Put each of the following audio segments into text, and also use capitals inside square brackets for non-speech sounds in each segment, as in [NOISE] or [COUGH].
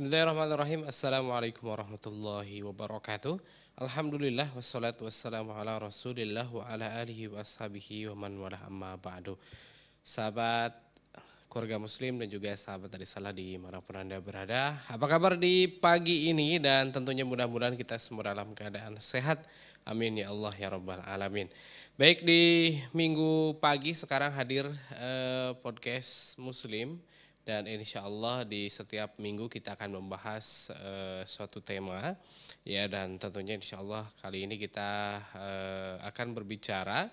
Bismillahirrahmanirrahim. Assalamualaikum warahmatullahi wabarakatuh. Alhamdulillah wassalatu wassalamu ala Rasulillah wa ala alihi wa ashabihi wa man wala amma ba'du. Sahabat keluarga muslim dan juga sahabat dari salah di mana pun Anda berada. Apa kabar di pagi ini dan tentunya mudah-mudahan kita semua dalam keadaan sehat. Amin ya Allah ya rabbal alamin. Baik di minggu pagi sekarang hadir eh, podcast muslim dan insya Allah di setiap minggu kita akan membahas uh, suatu tema ya dan tentunya insya Allah kali ini kita uh, akan berbicara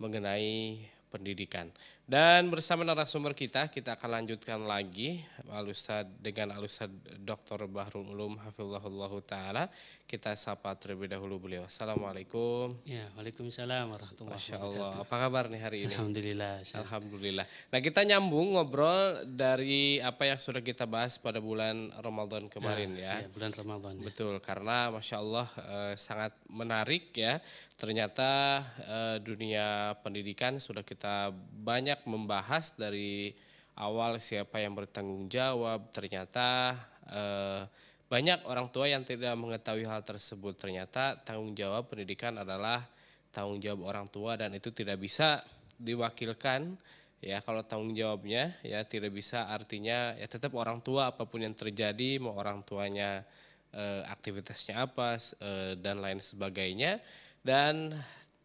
mengenai pendidikan. Dan bersama narasumber kita, kita akan lanjutkan lagi Alustad dengan Alustad Dr. Bahrul Ulum Hafizahullah Ta'ala. Kita sapa terlebih dahulu beliau. Assalamualaikum. Ya, Waalaikumsalam warahmatullahi Masya Allah. Apa kabar nih hari ini? Alhamdulillah. Alhamdulillah. Nah kita nyambung ngobrol dari apa yang sudah kita bahas pada bulan Ramadan kemarin ya. ya bulan Ramadan. Ya. Betul, karena Masya Allah eh, sangat menarik ya. Ternyata eh, dunia pendidikan sudah kita banyak membahas dari awal siapa yang bertanggung jawab. Ternyata eh, banyak orang tua yang tidak mengetahui hal tersebut. Ternyata tanggung jawab pendidikan adalah tanggung jawab orang tua dan itu tidak bisa diwakilkan ya kalau tanggung jawabnya ya tidak bisa artinya ya tetap orang tua apa pun yang terjadi mau orang tuanya eh, aktivitasnya apa eh, dan lain sebagainya dan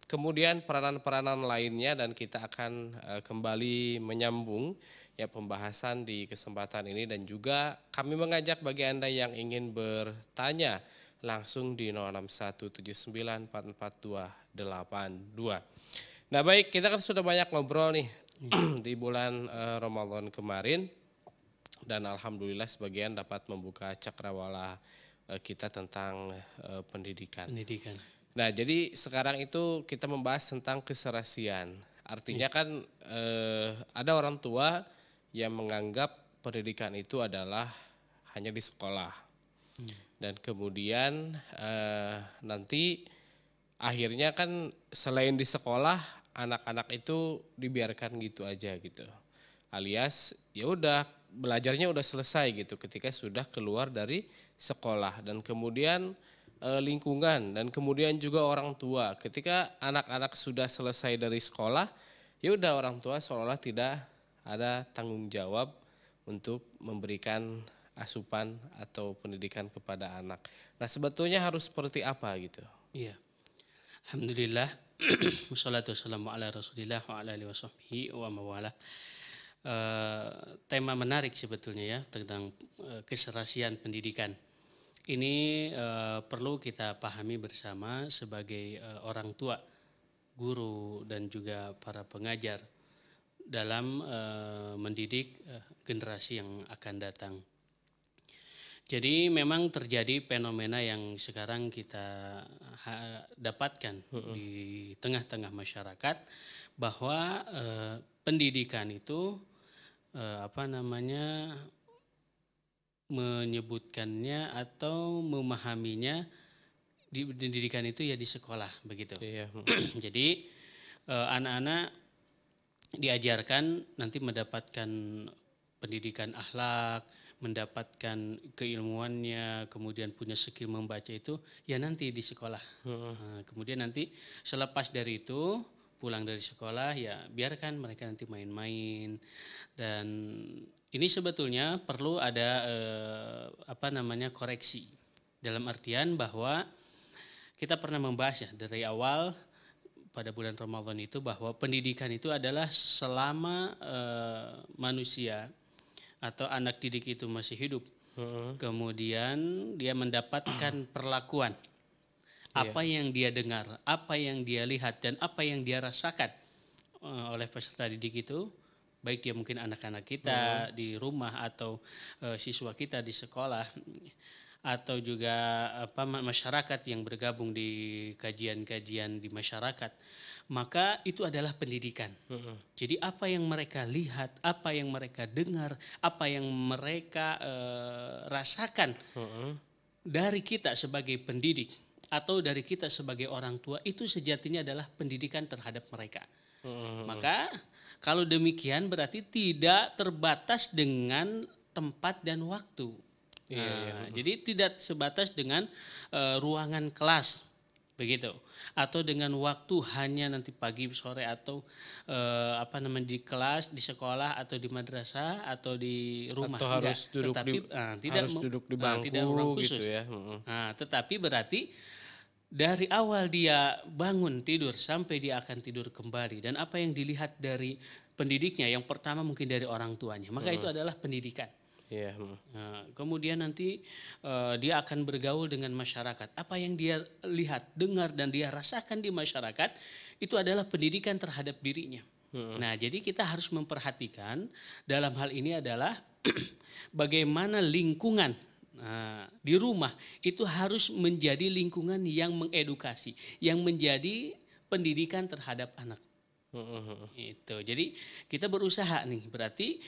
kemudian peranan-peranan lainnya dan kita akan uh, kembali menyambung ya pembahasan di kesempatan ini dan juga kami mengajak bagi Anda yang ingin bertanya langsung di 0617944282. Nah, baik, kita kan sudah banyak ngobrol nih [CLEARS THROAT] di bulan uh, Ramadan kemarin dan alhamdulillah sebagian dapat membuka cakrawala uh, kita tentang pendidikan. Pendidikan. Nah, jadi sekarang itu kita membahas tentang keserasian. Artinya kan eh, ada orang tua yang menganggap pendidikan itu adalah hanya di sekolah. Dan kemudian eh, nanti akhirnya kan selain di sekolah anak-anak itu dibiarkan gitu aja gitu. Alias ya udah belajarnya udah selesai gitu ketika sudah keluar dari sekolah dan kemudian lingkungan dan kemudian juga orang tua. Ketika anak-anak sudah selesai dari sekolah, ya udah orang tua seolah-olah tidak ada tanggung jawab untuk memberikan asupan atau pendidikan kepada anak. Nah, sebetulnya harus seperti apa gitu? Iya. Alhamdulillah. [CLEARS THROAT] Wassalatu wassalamu ala Rasulillah wa ala alihi. Uh, tema menarik sebetulnya ya tentang uh, keserasian pendidikan ini uh, perlu kita pahami bersama sebagai uh, orang tua, guru dan juga para pengajar dalam uh, mendidik uh, generasi yang akan datang. Jadi memang terjadi fenomena yang sekarang kita dapatkan di tengah-tengah masyarakat bahwa uh, pendidikan itu uh, apa namanya menyebutkannya atau memahaminya di pendidikan itu ya di sekolah begitu. Iya. [CLEARS THROAT] Jadi anak-anak diajarkan nanti mendapatkan pendidikan akhlak, mendapatkan keilmuannya, kemudian punya skill membaca itu ya nanti di sekolah. Hmm. Nah, kemudian nanti selepas dari itu pulang dari sekolah ya biarkan mereka nanti main-main dan ini sebetulnya perlu ada eh, apa namanya koreksi dalam artian bahwa kita pernah membahas ya dari awal pada bulan Ramadan itu bahwa pendidikan itu adalah selama eh, manusia atau anak didik itu masih hidup. Uh-huh. Kemudian dia mendapatkan [CLEARS THROAT] perlakuan iya. apa yang dia dengar, apa yang dia lihat dan apa yang dia rasakan eh, oleh peserta didik itu baik dia mungkin anak-anak kita hmm. di rumah atau uh, siswa kita di sekolah atau juga apa masyarakat yang bergabung di kajian-kajian di masyarakat maka itu adalah pendidikan. Hmm. Jadi apa yang mereka lihat, apa yang mereka dengar, apa yang mereka uh, rasakan hmm. dari kita sebagai pendidik atau dari kita sebagai orang tua itu sejatinya adalah pendidikan terhadap mereka. Hmm. Maka kalau demikian berarti tidak terbatas dengan tempat dan waktu. Iya, nah, iya. Jadi tidak sebatas dengan uh, ruangan kelas begitu. Atau dengan waktu hanya nanti pagi sore atau uh, apa namanya di kelas di sekolah atau di madrasah atau di rumah. Atau harus duduk tetapi di, uh, tidak harus duduk di bangku uh, tidak khusus. gitu ya. Nah, tetapi berarti dari awal dia bangun tidur sampai dia akan tidur kembali. Dan apa yang dilihat dari pendidiknya? Yang pertama mungkin dari orang tuanya. Maka hmm. itu adalah pendidikan Yeah. Nah, kemudian nanti uh, dia akan bergaul dengan masyarakat. Apa yang dia lihat, dengar dan dia rasakan di masyarakat itu adalah pendidikan terhadap dirinya. Hmm. Nah, jadi kita harus memperhatikan dalam hal ini adalah [CLEARS THROAT] bagaimana lingkungan nah, di rumah itu harus menjadi lingkungan yang mengedukasi, yang menjadi pendidikan terhadap anak. Hmm. Itu. Jadi kita berusaha nih, berarti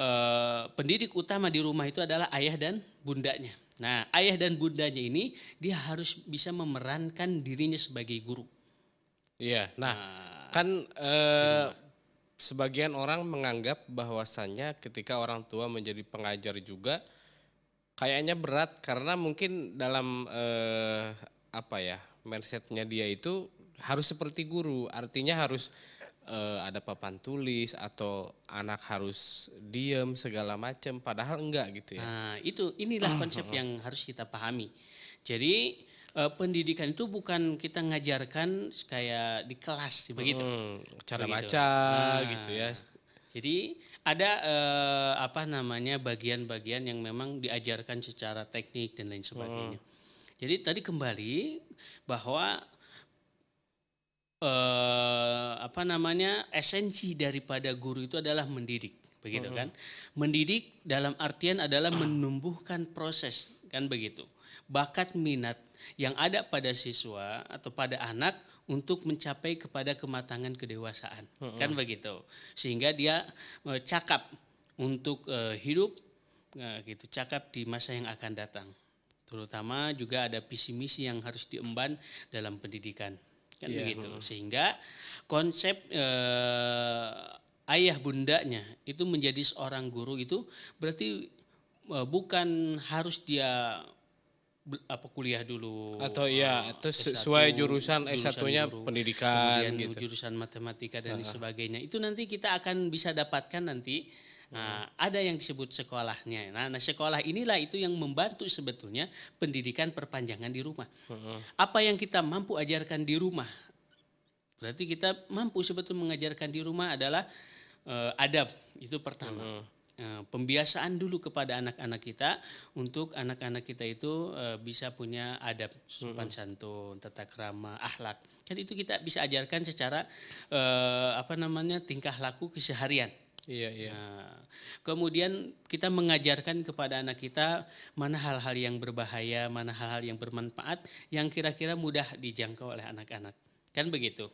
eh, pendidik utama di rumah itu adalah ayah dan bundanya. Nah, ayah dan bundanya ini dia harus bisa memerankan dirinya sebagai guru. Iya. Nah, nah kan eh, sebagian orang menganggap bahwasannya ketika orang tua menjadi pengajar juga kayaknya berat karena mungkin dalam eh, apa ya mindsetnya dia itu harus seperti guru, artinya harus uh, ada papan tulis atau anak harus diem segala macam padahal enggak gitu ya. Nah, itu inilah konsep [LAUGHS] yang harus kita pahami. Jadi uh, pendidikan itu bukan kita ngajarkan kayak di kelas begitu. Hmm, cara begitu. baca nah, gitu ya. Jadi ada uh, apa namanya bagian-bagian yang memang diajarkan secara teknik dan lain sebagainya. Hmm. Jadi tadi kembali bahwa eh, apa namanya esensi daripada guru itu adalah mendidik begitu -huh. kan? Mendidik dalam artian adalah menumbuhkan proses kan begitu? Bakat minat yang ada pada siswa atau pada anak untuk mencapai kepada kematangan kedewasaan -huh. kan begitu? Sehingga dia uh, cakap untuk uh, hidup uh, gitu cakap di masa yang akan datang. Terutama juga ada visi misi yang harus diemban dalam pendidikan kan yeah. begitu sehingga konsep eh, ayah bundanya itu menjadi seorang guru itu berarti eh, bukan harus dia apa kuliah dulu atau iya atau sesuai jurusan S1-nya pendidikan kemudian gitu. jurusan matematika dan uh -huh. sebagainya itu nanti kita akan bisa dapatkan nanti Nah, ada yang disebut sekolahnya. Nah, nah, sekolah inilah itu yang membantu sebetulnya pendidikan perpanjangan di rumah. Apa yang kita mampu ajarkan di rumah, berarti kita mampu sebetulnya mengajarkan di rumah adalah uh, adab itu pertama. Uh, pembiasaan dulu kepada anak-anak kita untuk anak-anak kita itu uh, bisa punya adab sopan santun, tata krama, akhlak. Jadi itu kita bisa ajarkan secara apa namanya tingkah laku keseharian. Iya, iya. Nah, kemudian kita mengajarkan kepada anak kita mana hal-hal yang berbahaya, mana hal-hal yang bermanfaat yang kira-kira mudah dijangkau oleh anak-anak. Kan begitu.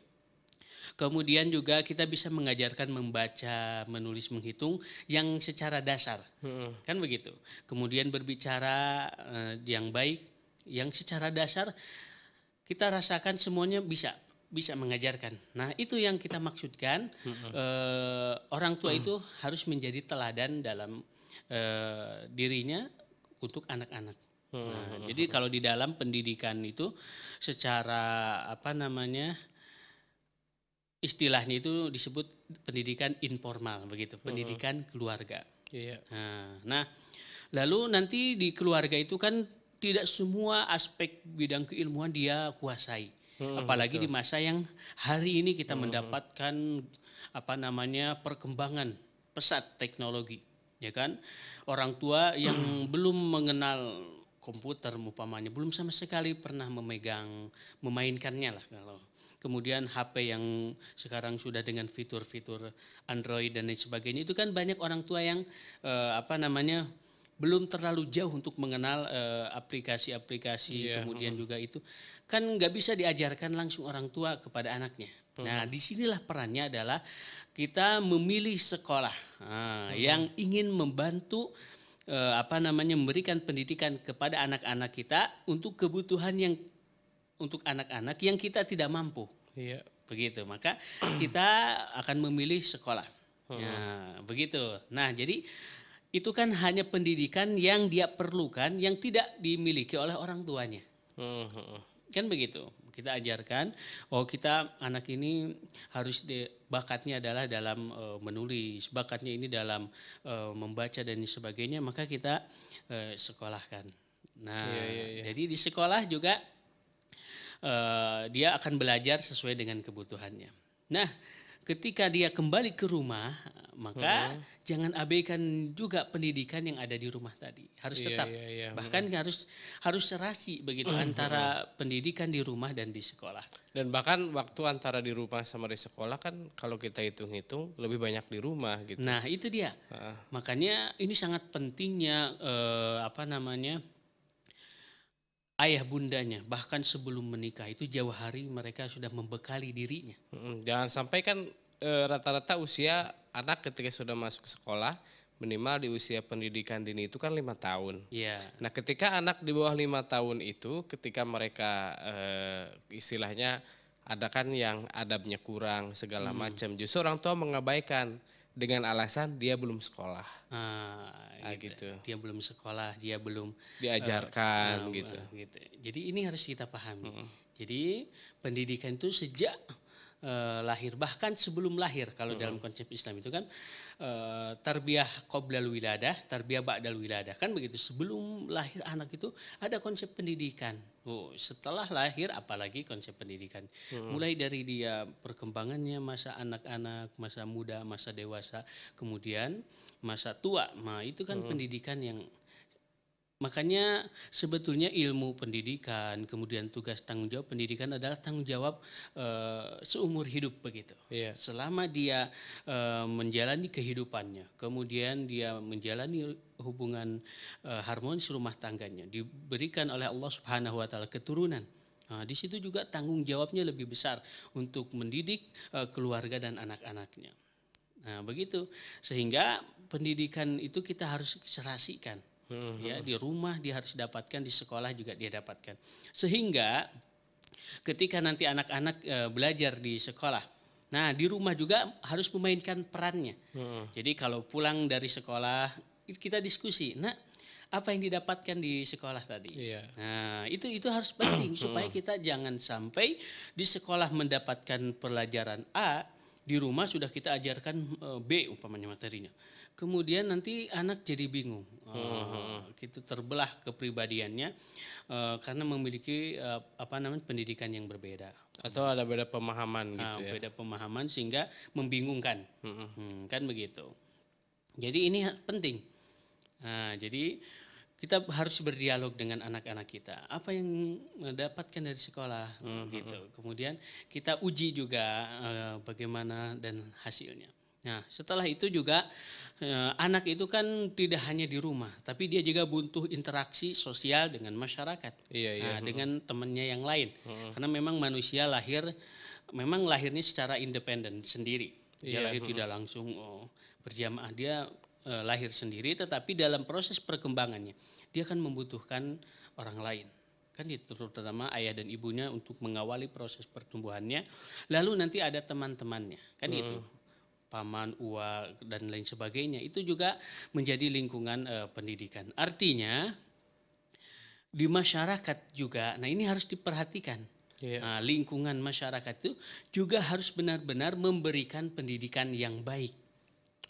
Kemudian juga kita bisa mengajarkan membaca, menulis, menghitung yang secara dasar. Hmm. Kan begitu. Kemudian berbicara uh, yang baik, yang secara dasar kita rasakan semuanya bisa bisa mengajarkan. Nah, itu yang kita maksudkan hmm. eh, orang tua hmm. itu harus menjadi teladan dalam eh, dirinya untuk anak-anak. Hmm. Nah, jadi kalau di dalam pendidikan itu secara apa namanya istilahnya itu disebut pendidikan informal begitu, pendidikan keluarga. Iya. Nah, nah, lalu nanti di keluarga itu kan tidak semua aspek bidang keilmuan dia kuasai Hmm, Apalagi betul. di masa yang hari ini kita hmm. mendapatkan apa namanya perkembangan pesat teknologi, ya kan? Orang tua yang [CLEARS THROAT] belum mengenal komputer umpamanya belum sama sekali pernah memegang memainkannya lah kalau kemudian HP yang sekarang sudah dengan fitur-fitur Android dan lain sebagainya itu kan banyak orang tua yang eh, apa namanya belum terlalu jauh untuk mengenal eh, aplikasi-aplikasi yeah. kemudian juga itu kan nggak bisa diajarkan langsung orang tua kepada anaknya. Hmm. Nah di sinilah perannya adalah kita memilih sekolah nah, hmm. yang ingin membantu eh, apa namanya memberikan pendidikan kepada anak-anak kita untuk kebutuhan yang untuk anak-anak yang kita tidak mampu. Iya. Begitu maka kita akan memilih sekolah. Hmm. Nah begitu. Nah jadi itu kan hanya pendidikan yang dia perlukan yang tidak dimiliki oleh orang tuanya. Hmm. Kan begitu. Kita ajarkan, oh kita anak ini harus di, bakatnya adalah dalam uh, menulis, bakatnya ini dalam uh, membaca dan sebagainya, maka kita uh, sekolahkan. Nah, yeah, yeah, yeah. jadi di sekolah juga dia akan belajar sesuai dengan kebutuhannya. Nah, ketika dia kembali ke rumah, maka hmm. jangan abaikan juga pendidikan yang ada di rumah tadi. Harus iya, tetap. Iya, iya. Bahkan harus harus serasi begitu hmm. antara pendidikan di rumah dan di sekolah. Dan bahkan waktu antara di rumah sama di sekolah kan kalau kita hitung-hitung lebih banyak di rumah gitu. Nah, itu dia. Uh. Makanya ini sangat pentingnya eh, apa namanya? Ayah bundanya bahkan sebelum menikah itu jauh hari mereka sudah membekali dirinya. Jangan sampai kan e, rata-rata usia anak ketika sudah masuk sekolah minimal di usia pendidikan dini itu kan lima tahun. Yeah. Nah ketika anak di bawah lima tahun itu ketika mereka e, istilahnya ada kan yang adabnya kurang segala hmm. macam justru orang tua mengabaikan dengan alasan dia belum sekolah. Ah, nah, gitu. gitu. Dia belum sekolah, dia belum diajarkan uh, gitu. Uh, gitu. Jadi ini harus kita pahami. Hmm. Jadi pendidikan itu sejak uh, lahir bahkan sebelum lahir kalau hmm. dalam konsep Islam itu kan uh, tarbiyah qoblal wiladah, tarbiyah ba'dal wiladah kan begitu. Sebelum lahir anak itu ada konsep pendidikan. Oh, setelah lahir apalagi konsep pendidikan. Hmm. Mulai dari dia perkembangannya masa anak-anak, masa muda, masa dewasa, kemudian masa tua. Nah, itu kan hmm. pendidikan yang Makanya sebetulnya ilmu pendidikan, kemudian tugas tanggung jawab pendidikan adalah tanggung jawab e, seumur hidup begitu. Yeah. Selama dia e, menjalani kehidupannya, kemudian dia menjalani hubungan e, harmonis rumah tangganya, diberikan oleh Allah Subhanahu wa taala keturunan. Nah, di situ juga tanggung jawabnya lebih besar untuk mendidik e, keluarga dan anak-anaknya. Nah, begitu. Sehingga pendidikan itu kita harus serasikan Hmm. Ya, di rumah dia harus dapatkan, di sekolah juga dia dapatkan. Sehingga ketika nanti anak-anak e, belajar di sekolah, nah di rumah juga harus memainkan perannya. Hmm. Jadi kalau pulang dari sekolah kita diskusi, nah apa yang didapatkan di sekolah tadi. Iya. Nah, itu itu harus penting supaya kita jangan sampai di sekolah mendapatkan pelajaran A, di rumah sudah kita ajarkan e, B umpamanya materinya kemudian nanti anak jadi bingung uh, gitu. Terbelah kepribadiannya uh, karena memiliki uh, apa namanya pendidikan yang berbeda. Atau ada beda pemahaman gitu uh, ya? beda pemahaman sehingga membingungkan. Hmm, kan begitu. Jadi ini penting. Nah jadi kita harus berdialog dengan anak-anak kita. Apa yang mendapatkan dari sekolah uh-huh. gitu. Kemudian kita uji juga uh, bagaimana dan hasilnya Nah, setelah itu juga eh, anak itu kan tidak hanya di rumah, tapi dia juga butuh interaksi sosial dengan masyarakat, iya, iya. Nah, dengan temannya yang lain. Hmm. Karena memang manusia lahir, memang lahirnya secara independen sendiri. Dia iya, lahir hmm. tidak langsung oh, berjamaah, dia eh, lahir sendiri, tetapi dalam proses perkembangannya dia akan membutuhkan orang lain kan itu terutama ayah dan ibunya untuk mengawali proses pertumbuhannya lalu nanti ada teman-temannya kan hmm. itu paman, ua dan lain sebagainya itu juga menjadi lingkungan uh, pendidikan. Artinya di masyarakat juga, nah ini harus diperhatikan. Yeah. Nah, lingkungan masyarakat itu juga harus benar-benar memberikan pendidikan yang baik.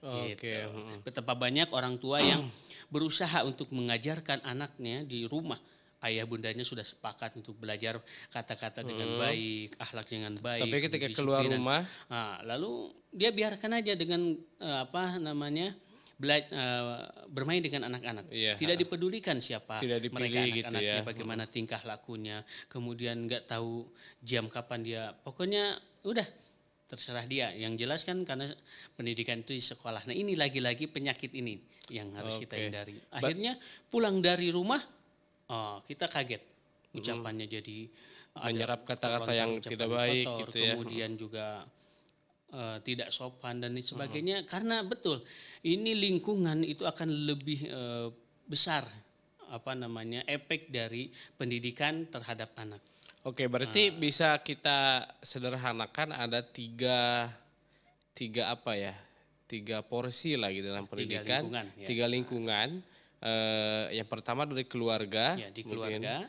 Oke. Okay. Gitu. Betapa banyak orang tua yang berusaha untuk mengajarkan anaknya di rumah ayah bundanya sudah sepakat untuk belajar kata-kata dengan hmm. baik, akhlak dengan baik. Tapi ketika keluar rumah, nah, lalu dia biarkan aja dengan uh, apa namanya bela- uh, bermain dengan anak-anak. Iya. Tidak dipedulikan siapa Tidak mereka anak-anaknya, gitu ya. bagaimana hmm. tingkah lakunya, kemudian nggak tahu jam kapan dia. Pokoknya udah terserah dia. Yang jelas kan karena pendidikan itu di sekolah. Nah ini lagi-lagi penyakit ini yang harus okay. kita hindari. Akhirnya pulang dari rumah oh, kita kaget ucapannya hmm. jadi menyerap kata-kata yang tidak baik kotor, gitu ya. Kemudian juga uh, tidak sopan dan sebagainya hmm. karena betul ini lingkungan itu akan lebih uh, besar apa namanya efek dari pendidikan terhadap anak. Oke, berarti nah. bisa kita sederhanakan ada tiga tiga apa ya? tiga porsi lagi dalam pendidikan, lingkungan, ya. tiga lingkungan. Eh, yang pertama dari keluarga, Ya, di mungkin, keluarga,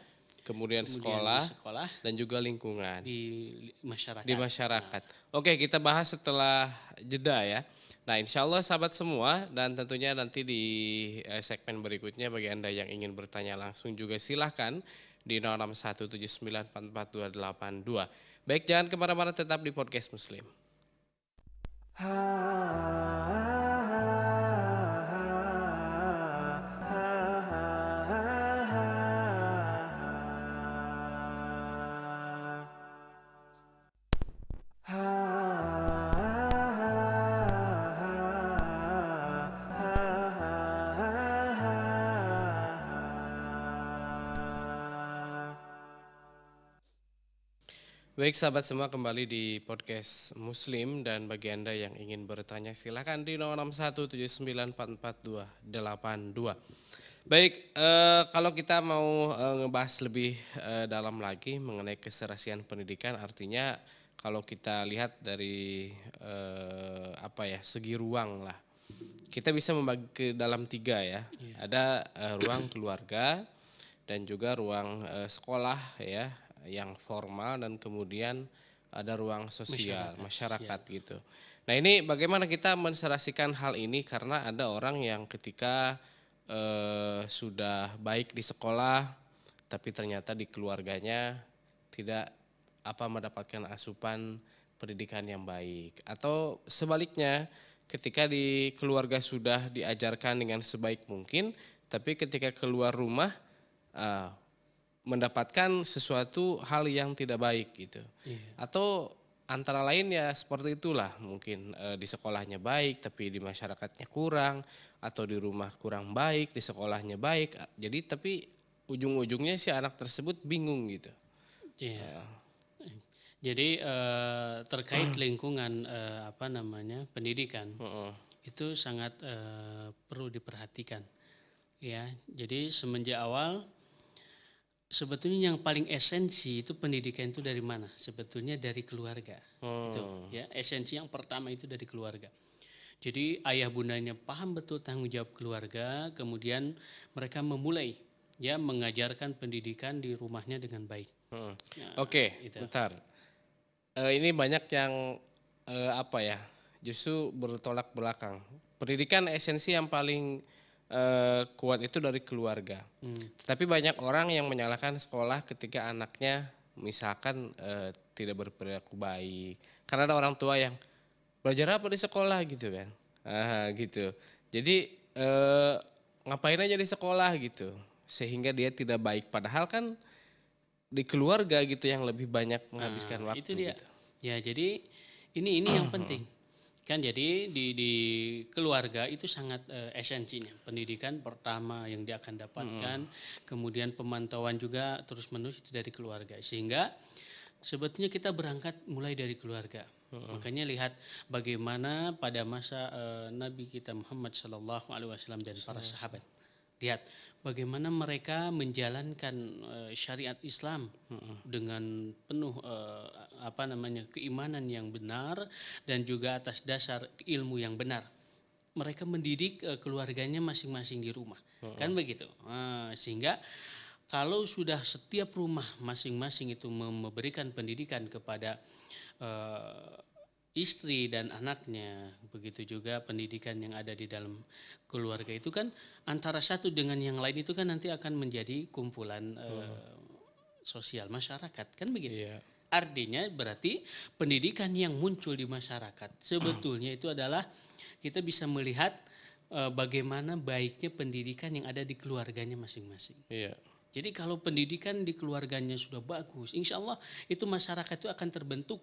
kemudian kemudian sekolah di sekolah, dan juga lingkungan di masyarakat. di masyarakat. Oke, kita bahas setelah jeda ya. Nah, insya Allah sahabat semua dan tentunya nanti di eh, segmen berikutnya bagi anda yang ingin bertanya langsung juga silahkan di 0617944282. Baik, jangan ke mana-mana tetap di podcast Muslim. Baik sahabat semua kembali di podcast Muslim dan bagi Anda yang ingin bertanya silahkan di 0617944282. Baik, eh, kalau kita mau eh, ngebahas lebih eh, dalam lagi mengenai keserasian pendidikan artinya kalau kita lihat dari eh, apa ya segi ruang lah. Kita bisa membagi ke dalam tiga ya. Ada eh, ruang keluarga dan juga ruang eh, sekolah ya yang formal dan kemudian ada ruang sosial masyarakat, gitu. Nah ini bagaimana kita menserasikan hal ini? Karena ada orang yang ketika eh, sudah baik di sekolah tapi ternyata di keluarganya tidak apa mendapatkan asupan pendidikan yang baik. Atau sebaliknya ketika di keluarga sudah diajarkan dengan sebaik mungkin tapi ketika keluar rumah eh, mendapatkan sesuatu hal yang tidak baik gitu. Atau antara lain ya seperti itulah mungkin eh, di sekolahnya baik tapi di masyarakatnya kurang atau di rumah kurang baik, di sekolahnya baik. Jadi tapi ujung-ujungnya si anak tersebut bingung gitu. Iya. Jadi eh, terkait lingkungan eh, apa namanya pendidikan Heeh. itu sangat eh, perlu diperhatikan. Ya, jadi semenjak awal sebetulnya yang paling esensi itu pendidikan itu dari mana? Sebetulnya dari keluarga. Itu ya, esensi yang pertama itu dari keluarga. Jadi ayah bundanya paham betul tanggung jawab keluarga, kemudian mereka memulai ya mengajarkan pendidikan di rumahnya dengan baik. Hmm. Ya, Oke, itu. bentar. Eh, ini banyak yang eh, apa ya? Justru bertolak belakang. Pendidikan esensi yang paling eh, kuat itu dari keluarga. Tapi banyak orang yang menyalahkan sekolah ketika anaknya misalkan eh, tidak berperilaku baik. Karena ada orang tua yang belajar apa di sekolah gitu kan. Ah, gitu. Jadi eh, ngapain aja di sekolah gitu. Sehingga dia tidak baik padahal kan di keluarga gitu yang lebih banyak menghabiskan Nah, waktu itu dia. gitu. Ya, jadi ini ini yang penting. Kan jadi di di keluarga itu sangat eh, esensinya. Pendidikan pertama yang dia akan dapatkan, kemudian pemantauan juga terus-menerus itu dari keluarga. Sehingga sebetulnya kita berangkat mulai dari keluarga. Makanya lihat bagaimana pada masa eh, Nabi kita Muhammad Shallallahu alaihi wasallam dan para sahabat. Lihat bagaimana mereka menjalankan eh, syariat Islam dengan penuh eh, apa namanya keimanan yang benar dan juga atas dasar ilmu yang benar. Mereka mendidik eh, keluarganya masing-masing di rumah, kan begitu. Ah, sehingga kalau sudah setiap rumah masing-masing itu mem- memberikan pendidikan kepada eh, istri dan anaknya, begitu juga pendidikan yang ada di dalam keluarga itu kan antara satu dengan yang lain itu kan nanti akan menjadi kumpulan eh, sosial masyarakat, kan begitu. Iya. Artinya berarti pendidikan yang muncul di masyarakat sebetulnya itu adalah kita bisa melihat eh, bagaimana baiknya pendidikan yang ada di keluarganya masing-masing. Iya. Jadi kalau pendidikan di keluarganya sudah bagus, insya Allah itu masyarakat itu akan terbentuk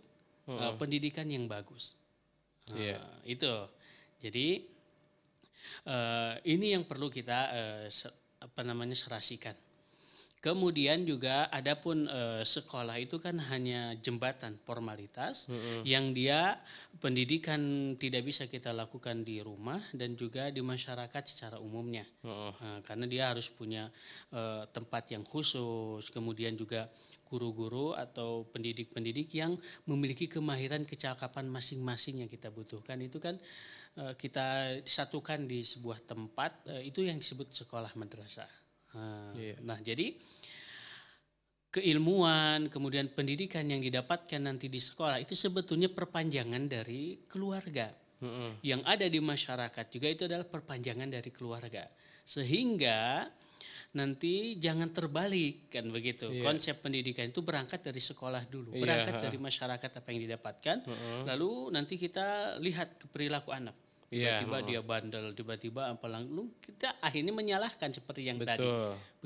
uh, pendidikan yang bagus. Nah, Iya. Itu. Jadi uh, ini yang perlu kita uh, se- apa namanya serasikan. Kemudian juga adapun e, sekolah itu kan hanya jembatan formalitas hmm. yang dia pendidikan tidak bisa kita lakukan di rumah dan juga di masyarakat secara umumnya. Hmm. Nah, karena dia harus punya e, tempat yang khusus, kemudian juga guru-guru atau pendidik-pendidik yang memiliki kemahiran kecakapan masing-masing yang kita butuhkan itu kan e, kita disatukan di sebuah tempat e, itu yang disebut sekolah madrasah. Nah, yeah. nah jadi keilmuan, kemudian pendidikan yang didapatkan nanti di sekolah itu sebetulnya perpanjangan dari keluarga. Mm-hmm. Yang ada di masyarakat juga itu adalah perpanjangan dari keluarga. Sehingga nanti jangan terbalik kan begitu. Yeah. Konsep pendidikan itu berangkat dari sekolah dulu, iya, berangkat yeah. dari masyarakat apa yang didapatkan, mm-hmm. lalu nanti kita lihat ke perilaku anak. Iya, tiba-tiba yeah. dia bandel, tiba-tiba apa lalu kita akhirnya menyalahkan seperti yang Betul. tadi.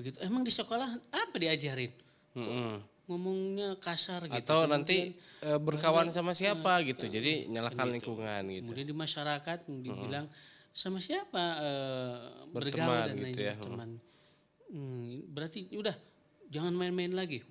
Begitu. Emang di sekolah apa diajarin? Mm-hmm. Ngomongnya kasar gitu. Atau nanti e, berkawan sama siapa uh, gitu. Uh, Jadi nyalahkan gitu. lingkungan gitu. Kemudian di masyarakat dibilang mm-hmm. sama siapa e, bergaul dan gitu lain ya. teman. Hmm, berarti udah jangan main-main lagi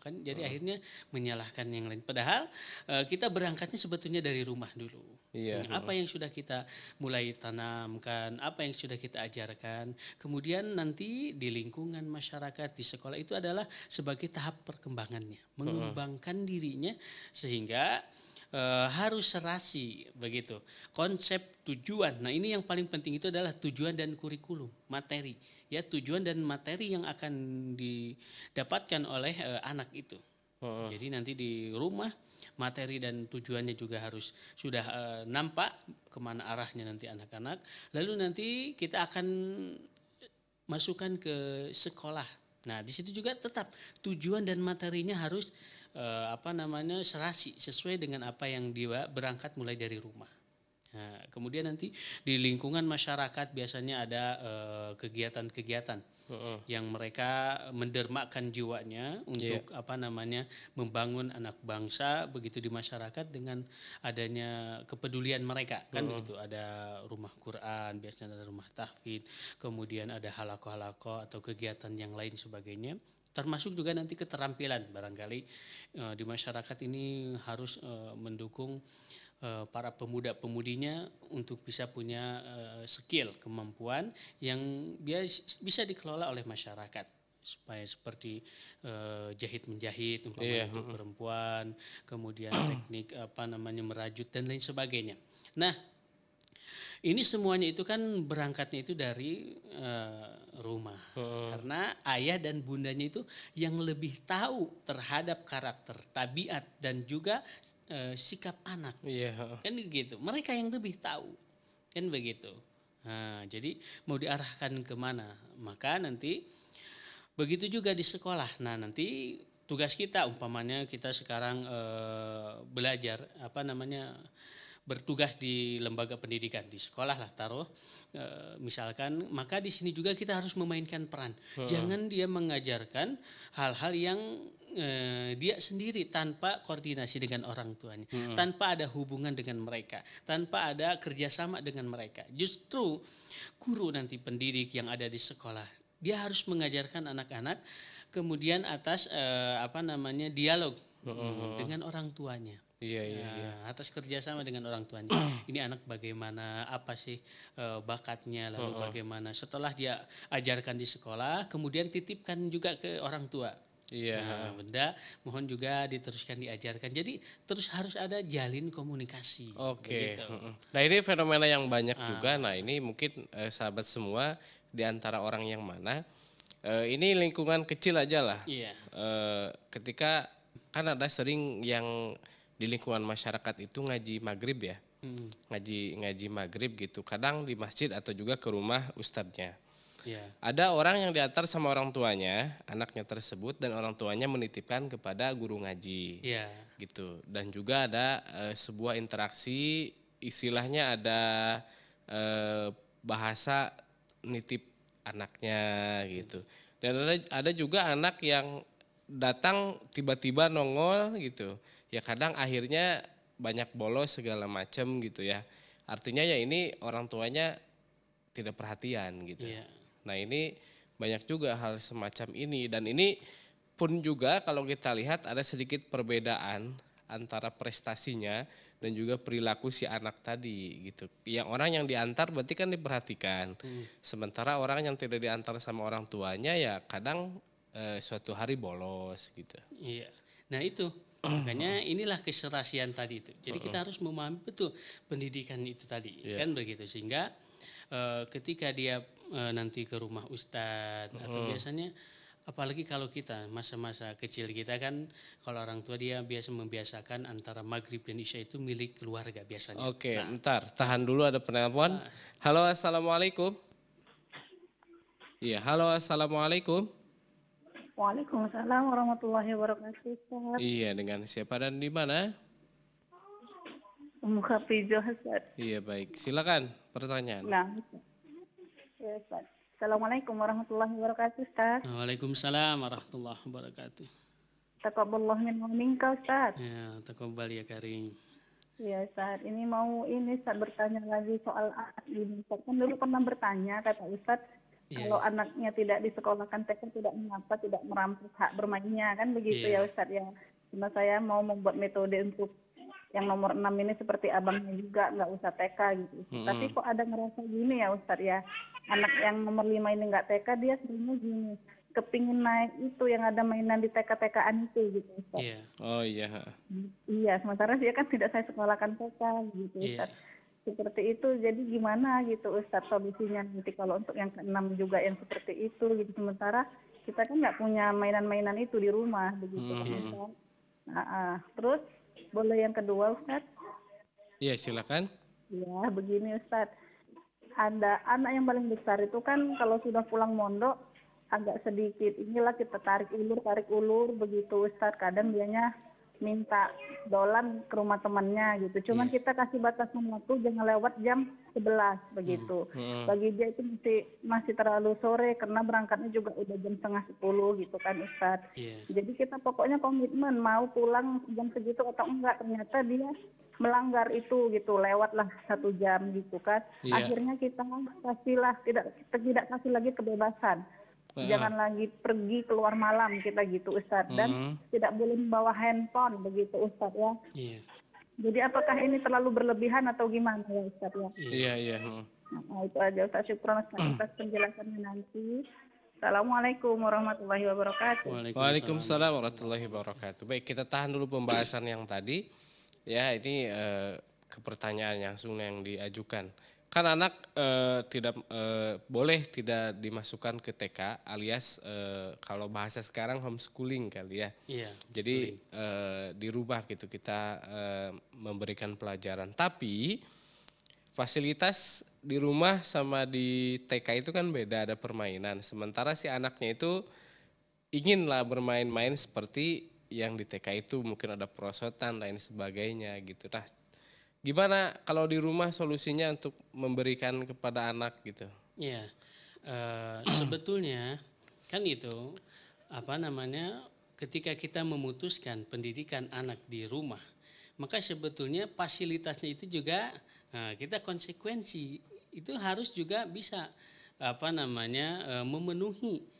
kan? Jadi hmm. akhirnya menyalahkan yang lain. Padahal uh, kita berangkatnya sebetulnya dari rumah dulu. Iya. apa yang sudah kita mulai tanamkan apa yang sudah kita ajarkan. Kemudian nanti di lingkungan masyarakat di sekolah itu adalah sebagai tahap perkembangannya. Mengembangkan dirinya sehingga e, harus serasi begitu. Konsep tujuan. Nah ini yang paling penting itu adalah tujuan dan kurikulum materi ya tujuan dan materi yang akan didapatkan oleh e, anak itu uh. jadi nanti di rumah materi dan tujuannya juga harus sudah e, nampak ke mana arahnya nanti anak-anak lalu nanti kita akan masukkan ke sekolah nah di situ juga tetap tujuan dan materinya harus eh, apa namanya serasi sesuai dengan apa yang dia berangkat mulai dari rumah. Nah, kemudian nanti di lingkungan masyarakat biasanya ada eh, kegiatan-kegiatan uh -uh. yang mereka mendermakan jiwanya untuk yeah. apa namanya membangun anak bangsa begitu di masyarakat dengan adanya kepedulian mereka kan uh begitu ada rumah Quran biasanya ada rumah tahfidz kemudian ada halako-halako atau kegiatan yang lain sebagainya termasuk juga nanti keterampilan barangkali uh, di masyarakat ini harus uh, mendukung para pemuda-pemudinya untuk bisa punya uh, skill kemampuan yang bisa dikelola oleh masyarakat supaya seperti uh, jahit menjahit umpamanya yeah. untuk perempuan kemudian [CLEARS THROAT] teknik apa namanya merajut dan lain sebagainya nah ini semuanya itu kan berangkatnya itu dari uh, rumah. Hmm. Karena ayah dan bundanya itu yang lebih tahu terhadap karakter, tabiat dan juga uh, sikap anak. Yeah. Kan gitu. Mereka yang lebih tahu. Kan begitu. Nah, jadi mau diarahkan ke mana? Maka nanti begitu juga di sekolah. Nah, nanti tugas kita umpamanya kita sekarang uh, belajar apa namanya bertugas di lembaga pendidikan di sekolah lah taruh e, misalkan maka di sini juga kita harus memainkan peran hmm. jangan dia mengajarkan hal-hal yang e, dia sendiri tanpa koordinasi dengan orang tuanya hmm. tanpa ada hubungan dengan mereka tanpa ada kerjasama dengan mereka justru guru nanti pendidik yang ada di sekolah dia harus mengajarkan anak-anak kemudian atas e, apa namanya dialog hmm. dengan orang tuanya Iya, iya, nah, iya. Atas kerjasama dengan orang tuanya. [CLEARS THROAT] Ini anak bagaimana, apa sih e, bakatnya, lalu uh -uh. bagaimana. Setelah dia ajarkan di sekolah, kemudian titipkan juga ke orang tua. Iya. Nah, benda mohon juga diteruskan diajarkan. Jadi terus harus ada jalin komunikasi. Oke. Okay. Nah ini fenomena yang banyak uh. juga. Nah ini mungkin eh, sahabat semua di antara orang yang mana. Eh, ini lingkungan kecil aja lah. Iya. Eh, ketika kan ada sering yang di lingkungan masyarakat itu ngaji maghrib ya. Hmm. ngaji ngaji maghrib gitu. Kadang di masjid atau juga ke rumah ustadznya. Yeah. ada orang yang diantar sama orang tuanya anaknya tersebut dan orang tuanya menitipkan kepada guru ngaji. Yeah. gitu. Dan juga ada e, sebuah interaksi istilahnya ada e, bahasa nitip anaknya gitu. Dan ada ada juga anak yang datang tiba-tiba nongol gitu ya kadang akhirnya banyak bolos segala macam gitu ya artinya ya ini orang tuanya tidak perhatian gitu yeah. nah ini banyak juga hal semacam ini dan ini pun juga kalau kita lihat ada sedikit perbedaan antara prestasinya dan juga perilaku si anak tadi gitu. Yang orang yang diantar berarti kan diperhatikan. Hmm. Sementara orang yang tidak diantar sama orang tuanya ya kadang eh, suatu hari bolos gitu. Iya. Nah itu makanya inilah keserasian tadi itu. Jadi kita harus memahami betul pendidikan itu tadi yeah. kan begitu sehingga eh, ketika dia eh, nanti ke rumah ustadz atau biasanya apalagi kalau kita masa-masa kecil kita kan kalau orang tua dia biasa membiasakan antara maghrib dan isya itu milik keluarga biasanya. Oke, nah, bentar, tahan dulu ada penelpon. Nah. Halo, assalamualaikum. Iya, halo, assalamualaikum. Waalaikumsalam warahmatullahi wabarakatuh. Iya, dengan siapa dan di mana? Ummu Khafijah, Iya, baik. Silakan pertanyaan. Nah, ya, Ustaz. Assalamualaikum warahmatullahi wabarakatuh, Ustaz. Waalaikumsalam warahmatullahi wabarakatuh. Taqabballah min minka, Ustaz. Ya, taqabbal ya Karim. Ya, Ustaz. Ini mau ini Ustaz bertanya lagi soal ini. Ustaz kan dulu pernah bertanya kata Ustaz ya. kalau anaknya tidak disekolahkan TK tidak mengapa tidak merampok hak bermainnya kan begitu ya, ya Ustaz ya. Cuma saya mau membuat metode untuk yang nomor enam ini seperti abangnya juga nggak usah TK gitu. Hmm. Tapi kok ada ngerasa gini ya Ustadz ya, anak yang nomor lima ini nggak TK dia seringnya gini, kepingin naik itu yang ada mainan di TK-TKan itu gitu Ustadz. Iya. Oh iya. Iya, sementara dia kan tidak saya sekolahkan TK gitu yeah. Seperti itu, jadi gimana gitu Ustadz solusinya nanti kalau untuk yang keenam juga yang seperti itu gitu. Sementara kita kan nggak punya mainan-mainan itu di rumah begitu hmm. kan. Nah, uh, terus boleh yang kedua Ustaz? Iya silakan. Ya begini Ustaz. Ada anak yang paling besar itu kan kalau sudah pulang mondok agak sedikit inilah kita tarik ulur tarik ulur begitu Ustaz kadang dianya minta dolan ke rumah temannya gitu. Cuman yeah. kita kasih batasan waktu jangan lewat jam 11 begitu. Hmm. Hmm. Bagi dia itu masih masih terlalu sore karena berangkatnya juga udah jam setengah 10 gitu kan Ustaz. Yeah. Jadi kita pokoknya komitmen mau pulang jam segitu atau enggak ternyata dia melanggar itu gitu lewatlah satu jam gitu kan. Yeah. Akhirnya kita kasihlah tidak tidak kasih lagi kebebasan Uh. Jangan lagi pergi keluar malam kita gitu Ustadz dan uh. tidak boleh membawa handphone begitu Ustadz ya. Yeah. Jadi apakah ini terlalu berlebihan atau gimana ya Ustadz ya? Iya iya. Nah, itu aja Ustadz syukron atas penjelasannya nanti. Assalamualaikum warahmatullahi wabarakatuh. Waalaikumsalam warahmatullahi wabarakatuh. Baik, kita tahan dulu pembahasan yang tadi. Ya, ini eh, kepertanyaan langsung yang diajukan kan anak e, tidak e, boleh tidak dimasukkan ke TK alias e, kalau bahasa sekarang homeschooling kali ya. Iya. Jadi e, di rumah gitu kita e, memberikan pelajaran. Tapi fasilitas di rumah sama di TK itu kan beda ada permainan. Sementara si anaknya itu inginlah bermain-main seperti yang di TK itu mungkin ada perosotan lain sebagainya gitu. Nah Gimana kalau di rumah solusinya untuk memberikan kepada anak gitu? Ya, uh, [CLEARS THROAT] sebetulnya kan itu apa namanya ketika kita memutuskan pendidikan anak di rumah, maka sebetulnya fasilitasnya itu juga uh, kita konsekuensi itu harus juga bisa apa namanya uh, memenuhi Eh,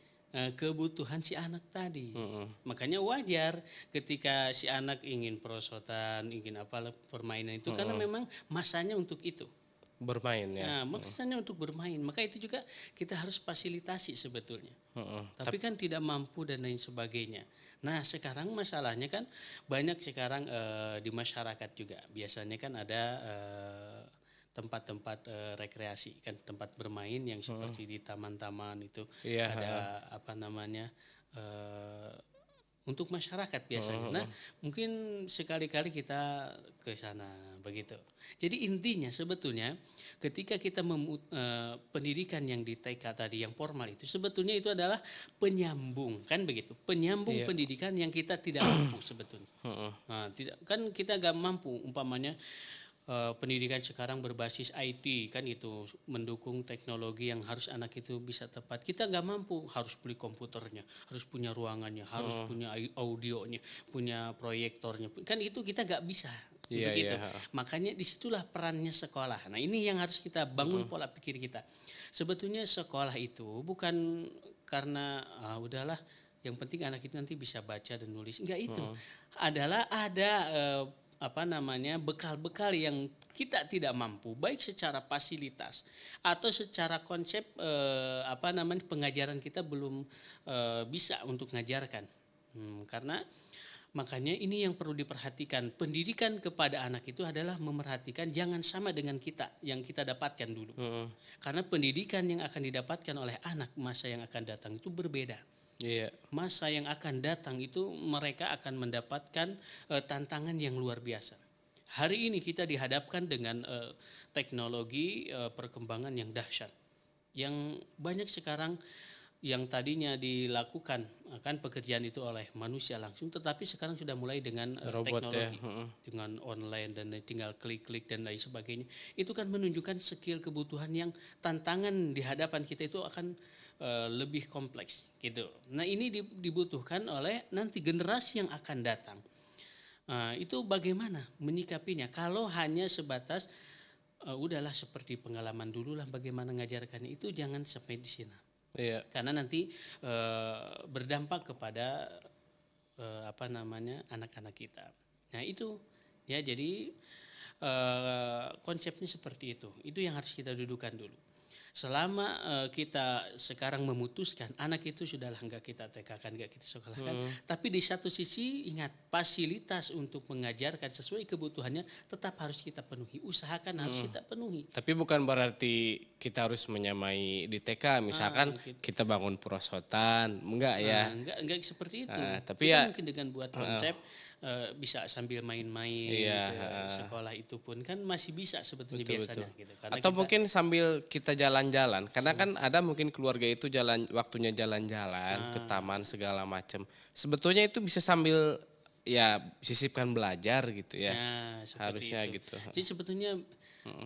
kebutuhan si anak tadi. Mm-hmm. Makanya wajar ketika si anak ingin perosotan, ingin apa permainan itu mm-hmm. karena memang masanya untuk itu. Bermain ya. Nah, masanya mm-hmm. untuk bermain. Maka itu juga kita harus fasilitasi sebetulnya. Mm-hmm. Tapi kan tidak mampu dan lain sebagainya. Nah, sekarang masalahnya kan banyak sekarang uh, di masyarakat juga. Biasanya kan ada uh, tempat-tempat uh, rekreasi kan tempat bermain yang seperti hmm. di taman-taman itu yeah. ada apa namanya uh, untuk masyarakat biasanya. Hmm. Nah, mungkin sekali-kali kita ke sana begitu. Jadi intinya sebetulnya ketika kita uh, pendidikan yang di TK tadi yang formal itu sebetulnya itu adalah penyambung kan begitu. Penyambung yeah. pendidikan yang kita tidak mampu sebetulnya. Hmm. Nah, tidak kan kita gak mampu umpamanya uh, pendidikan sekarang berbasis IT kan itu mendukung teknologi yang harus anak itu bisa tepat. Kita nggak mampu harus beli komputernya, harus punya ruangannya, harus hmm. punya audionya, punya proyektornya. Kan itu kita nggak bisa. Yeah, gitu. Yeah. Makanya di situlah perannya sekolah. Nah ini yang harus kita bangun hmm. pola pikir kita. Sebetulnya sekolah itu bukan karena ah, udahlah yang penting anak itu nanti bisa baca dan nulis enggak itu adalah ada eh, apa namanya bekal-bekal yang kita tidak mampu baik secara fasilitas atau secara konsep eh, apa namanya pengajaran kita belum eh, bisa untuk mengajarkan Hmm, karena makanya ini yang perlu diperhatikan. Pendidikan kepada anak itu adalah memerhatikan jangan sama dengan kita yang kita dapatkan dulu. Karena pendidikan yang akan didapatkan oleh anak masa yang akan datang itu berbeda Iya. masa yang akan datang itu mereka akan mendapatkan eh, tantangan yang luar biasa. Hari ini kita dihadapkan dengan eh, teknologi eh, perkembangan yang dahsyat. Yang banyak sekarang yang tadinya dilakukan kan pekerjaan itu oleh manusia langsung tetapi sekarang sudah mulai dengan Robot ya, teknologi dengan online dan tinggal klik-klik dan lain sebagainya. Itu kan menunjukkan skill kebutuhan yang tantangan di hadapan kita itu akan eh, lebih kompleks gitu. Nah, ini di- dibutuhkan oleh nanti generasi yang akan datang. Nah, itu bagaimana menyikapinya? Kalau hanya sebatas eh, udahlah seperti pengalaman dulu lah bagaimana ngajarkannya itu jangan sampai di sini. Iya. Karena nanti eh, berdampak kepada eh, apa namanya anak-anak kita. Nah, itu ya jadi eh, konsepnya seperti itu. Itu yang harus kita dudukan dulu. Selama eh, kita sekarang memutuskan anak itu sudahlah enggak kita TK-kan, enggak kita sekolahkan, tapi di satu sisi ingat fasilitas untuk mengajarkan sesuai kebutuhannya tetap harus kita penuhi. Usahakan harus kita penuhi. Tapi bukan berarti kita harus menyamai di TK. Misalkan gitu. kita bangun perosotan, enggak ya. Nah, enggak enggak seperti itu. Ah, tapi Kita ya- mungkin dengan buat konsep eh, bisa sambil main-main Iya, ke sekolah itu pun kan masih bisa sebetulnya Betul, biasanya betul. gitu. Karena Atau kita- mungkin sambil kita jalan-jalan, karena kan ada mungkin keluarga itu jalan waktunya jalan-jalan ke Ah. taman segala macam. Sebetulnya itu bisa sambil ya sisipkan belajar gitu ya. Nah, Harusnya itu. gitu. Jadi sebetulnya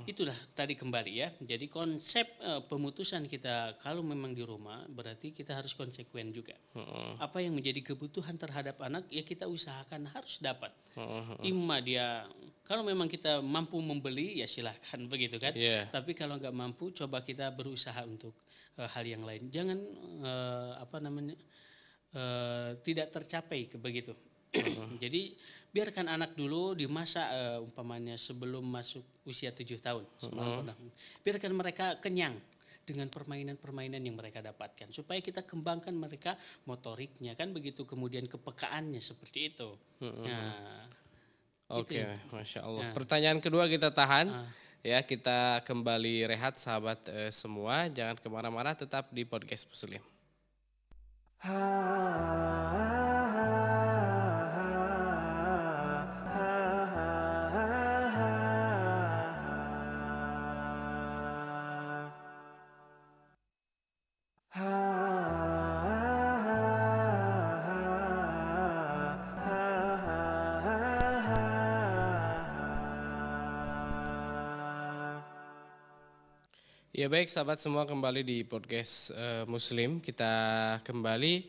itulah tadi kembali ya. Jadi konsep eh, pemutusan kita kalau memang di rumah berarti kita harus konsekuen juga. Apa yang menjadi kebutuhan terhadap anak ya kita usahakan harus dapat. Imma dia kalau memang kita mampu membeli ya silahkan [LAUGHS] begitu kan. Iya. Tapi kalau nggak mampu coba kita berusaha untuk eh, hal yang lain. Jangan eh, apa namanya eh, tidak tercapai ke- begitu. Jadi biarkan anak dulu di masa eh, umpamanya sebelum masuk usia tujuh tahun, tahun. biarkan mereka kenyang dengan permainan-permainan yang mereka dapatkan supaya kita kembangkan mereka motoriknya kan begitu kemudian kepekaannya seperti itu. Nah, Oke, masya Allah. Pertanyaan kedua kita tahan. Ya, kita kembali rehat sahabat eh, semua. Jangan ke mana-mana, tetap di podcast Muslim. Ya baik sahabat semua kembali di podcast eh, Muslim. Kita kembali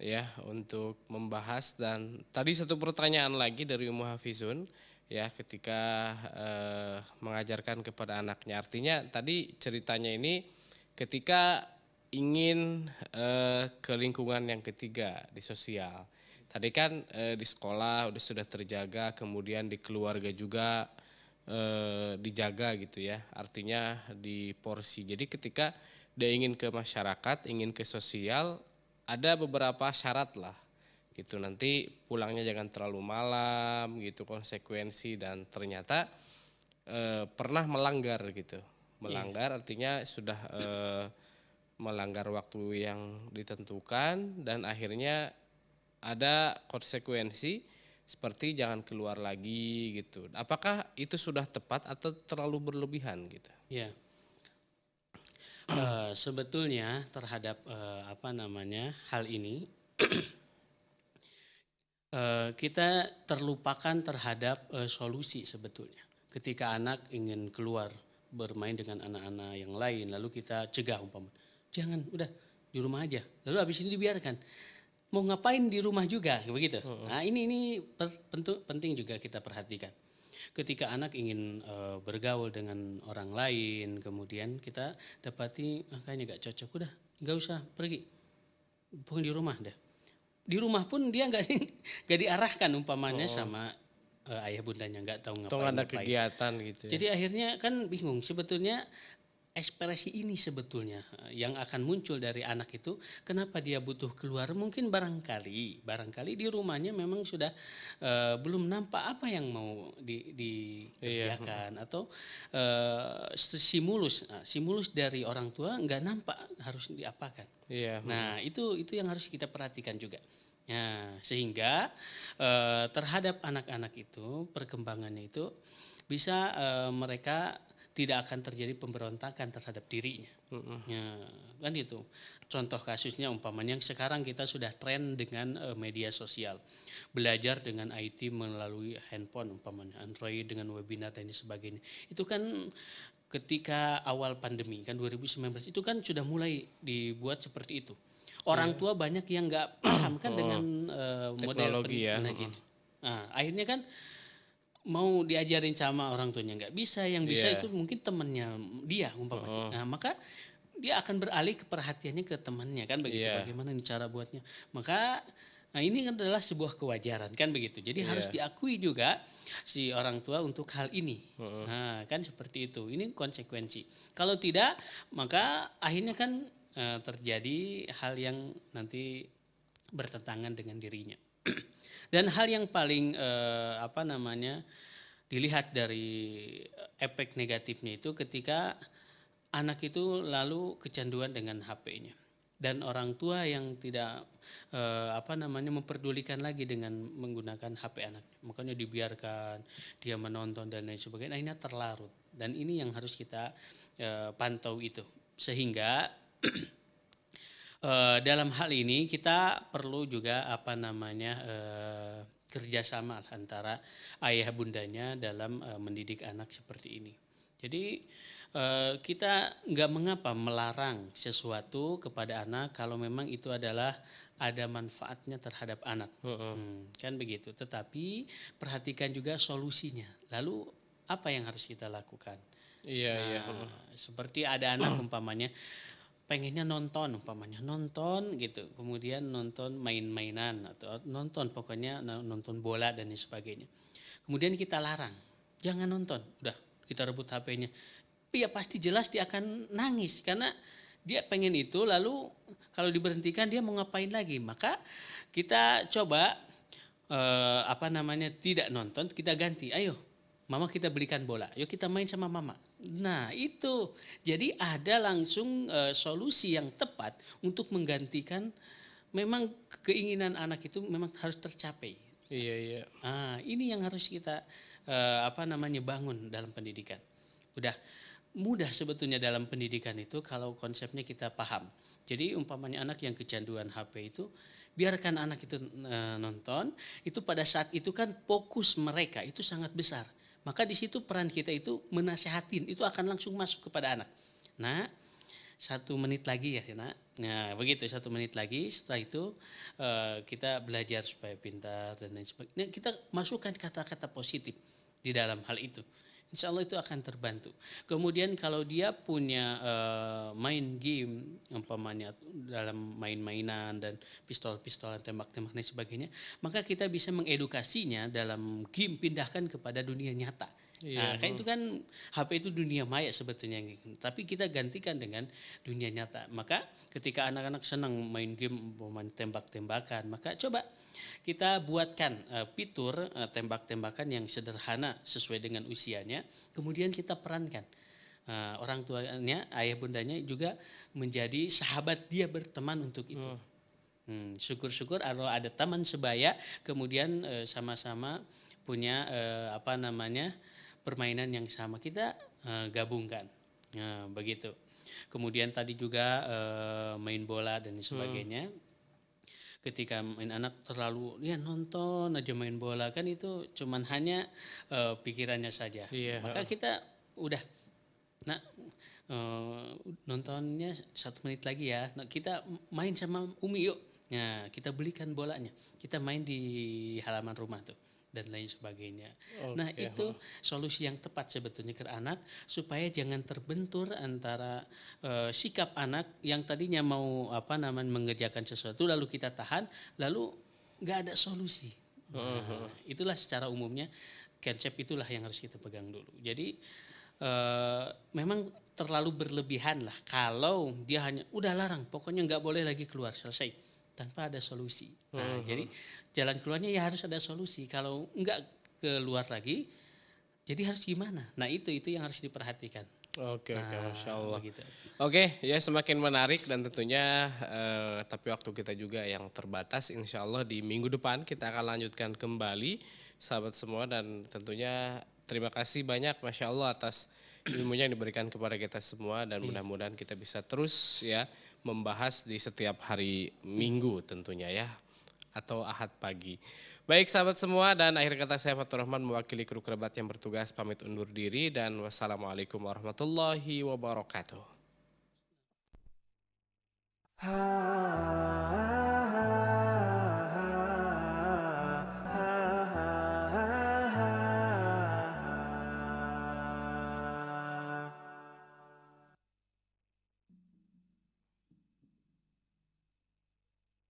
ya untuk membahas dan tadi satu pertanyaan lagi dari Ummu Hafizun ya ketika eh, mengajarkan kepada anaknya. Artinya tadi ceritanya ini ketika ingin eh, ke lingkungan yang ketiga di sosial. Tadi kan di sekolah udah sudah terjaga kemudian di keluarga juga eh, dijaga gitu ya artinya di porsi. Jadi ketika dia ingin ke masyarakat ingin ke sosial ada beberapa syarat lah gitu. Nanti pulangnya jangan terlalu malam gitu konsekuensi dan ternyata eh, pernah melanggar gitu. Melanggar artinya sudah eh, melanggar waktu yang ditentukan dan akhirnya ada konsekuensi seperti jangan keluar lagi gitu. Apakah itu sudah tepat atau terlalu berlebihan gitu? Ya. Eh, sebetulnya terhadap eh, apa namanya hal ini [CLEARS THROAT] eh, kita terlupakan terhadap solusi sebetulnya. Ketika anak ingin keluar bermain dengan anak-anak yang lain, lalu kita cegah umpama, jangan, udah di rumah aja. Lalu habis ini dibiarkan. Mau ngapain di rumah juga, begitu. Nah ini ini penting juga kita perhatikan ketika anak ingin eh, bergaul dengan orang lain kemudian kita dapati ah, kayaknya gak cocok udah nggak usah pergi pokoknya di rumah deh di rumah pun dia nggak [LAUGHS] nggak diarahkan umpamanya oh. sama uh, ayah bundanya nggak tahu ngapain. ada kegiatan gitu. Ya. Jadi akhirnya kan bingung sebetulnya ekspresi ini sebetulnya eh, yang akan muncul dari anak itu kenapa dia butuh keluar mungkin barangkali barangkali di rumahnya memang sudah uh, belum nampak apa yang mau di, dikerjakan iya. atau uh, stimulus nah, stimulus dari orang tua nggak nampak harus diapakan iya. nah itu itu yang harus kita perhatikan juga Ya, sehingga eh, terhadap anak-anak itu perkembangannya itu bisa eh, mereka tidak akan terjadi pemberontakan terhadap dirinya. Uh-uh. Ya, kan itu. Contoh kasusnya umpamanya yang sekarang kita sudah tren dengan uh, media sosial. Belajar dengan IT melalui handphone umpamanya Android dengan webinar dan sebagainya. Itu kan ketika awal pandemi kan 2019 itu kan sudah mulai dibuat seperti itu orang iya. tua banyak yang nggak paham kan oh, dengan uh, model ya. Nah, akhirnya kan mau diajarin sama orang tuanya nggak bisa, yang bisa yeah. itu mungkin temannya dia umpamanya. Oh. Nah, maka dia akan beralih ke perhatiannya ke temannya kan begitu. Yeah. Bagaimana cara buatnya? Maka Nah ini adalah sebuah kewajaran kan begitu. Jadi yeah. harus diakui juga si orang tua untuk hal ini. Uh-uh. Nah kan seperti itu. Ini konsekuensi. Kalau tidak maka akhirnya kan Eh, terjadi hal yang nanti bertentangan dengan dirinya. Dan hal yang paling uh, apa namanya dilihat dari efek negatifnya itu ketika anak itu lalu kecanduan dengan HP-nya dan orang tua yang tidak eh, apa namanya memperdulikan lagi dengan menggunakan HP anak. Makanya dibiarkan dia menonton dan lain sebagainya ini terlarut. Dan ini yang harus kita eh, pantau itu. Sehingga [CLEARS THROAT] uh, dalam hal ini kita perlu juga apa namanya uh, kerjasama antara ayah bundanya dalam uh, mendidik anak seperti ini. Jadi uh, kita nggak mengapa melarang sesuatu kepada anak kalau memang itu adalah ada manfaatnya terhadap anak, hmm, kan begitu. Tetapi perhatikan juga solusinya. Lalu apa yang harus kita lakukan? Iya, iya. nah, iya. Seperti ada anak [CLEARS THROAT] umpamanya pengennya nonton umpamanya nonton gitu. Kemudian nonton main-mainan atau nonton pokoknya nonton bola dan sebagainya. Kemudian kita larang jangan nonton. Udah kita rebut HP-nya ya pasti jelas dia akan nangis karena dia pengen itu lalu kalau diberhentikan dia mau ngapain lagi? Maka kita coba eh, apa namanya tidak nonton kita ganti. Ayo Mama kita belikan bola, yuk kita main sama mama. Nah itu, jadi ada langsung e, solusi yang tepat untuk menggantikan memang keinginan anak itu memang harus tercapai. Iya iya. Nah, ini yang harus kita e, apa namanya bangun dalam pendidikan. Udah mudah sebetulnya dalam pendidikan itu kalau konsepnya kita paham. Jadi umpamanya anak yang kecanduan HP itu biarkan anak itu e, nonton, itu pada saat itu kan fokus mereka itu sangat besar maka di situ peran kita itu menasehatin, itu akan langsung masuk kepada anak. Nah, satu menit lagi ya, nak. Nah, begitu satu menit lagi. Setelah itu uh, kita belajar supaya pintar dan lain sebagainya. Nah, kita masukkan kata-kata positif di dalam hal itu. Insya Allah itu akan terbantu. Kemudian kalau dia punya uh, main game, umpamanya dalam main-mainan dan pistol-pistolan tembak-tembak dan sebagainya, maka kita bisa mengedukasinya dalam game pindahkan kepada dunia nyata. Iya. Nah, kan itu kan HP itu dunia maya sebetulnya, tapi kita gantikan dengan dunia nyata. Maka ketika anak-anak senang main game, main tembak-tembakan, maka coba kita buatkan uh, fitur uh, tembak-tembakan yang sederhana sesuai dengan usianya, kemudian kita perankan. Uh, orang tuanya, ayah bundanya juga menjadi sahabat dia berteman untuk itu. Oh. Hmm, syukur-syukur kalau ada teman sebaya, kemudian uh, sama-sama punya uh, apa namanya permainan yang sama kita uh, gabungkan, uh, begitu. Kemudian tadi juga main bola dan sebagainya. Hmm ketika main anak terlalu ya nonton aja main bola. Kan itu cuman hanya uh, pikirannya saja. Iya. maka kita udah nah uh, nontonnya satu menit lagi ya. Nah, kita main sama Umi yuk. Nah, kita belikan bolanya. Kita main di halaman rumah tuh dan lain sebagainya. Okay. Nah, itu solusi yang tepat sebetulnya ke anak supaya jangan terbentur antara uh, sikap anak yang tadinya mau apa namanya mengerjakan sesuatu lalu kita tahan lalu nggak ada solusi. Nah, uh-huh. itulah secara umumnya konsep itulah yang harus kita pegang dulu. Jadi uh, memang terlalu berlebihan lah kalau dia hanya udah larang pokoknya nggak boleh lagi keluar selesai tanpa ada solusi. Nah, uh-huh. jadi jalan keluarnya ya harus ada solusi. Kalau enggak keluar lagi, jadi harus gimana? Nah itu itu yang harus diperhatikan. Oke nah, oke, masya Allah. Begitu. Oke, ya semakin menarik dan tentunya eh, tapi waktu kita juga yang terbatas. Insya Allah di minggu depan kita akan lanjutkan kembali, sahabat semua dan tentunya terima kasih banyak, masya Allah atas ilmunya yang diberikan kepada kita semua dan iya. mudah-mudahan kita bisa terus ya membahas di setiap hari Minggu tentunya ya atau Ahad pagi. Baik sahabat semua dan akhir kata saya Fatur Rahman mewakili kru kerabat yang bertugas pamit undur diri dan wassalamualaikum warahmatullahi wabarakatuh.